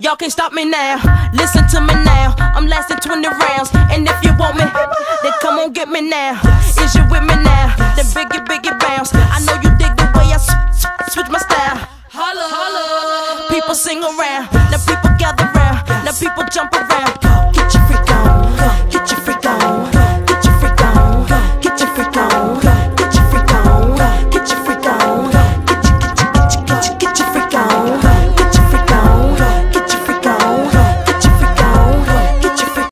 Y'all can't stop me now. Listen to me now. I'm lasting 20 rounds. And if you want me, then come on get me now. Is you with me now? Then biggie, biggie bounce. I know you dig the way I switch my style. Holla, holla. People sing around. Now people gather around.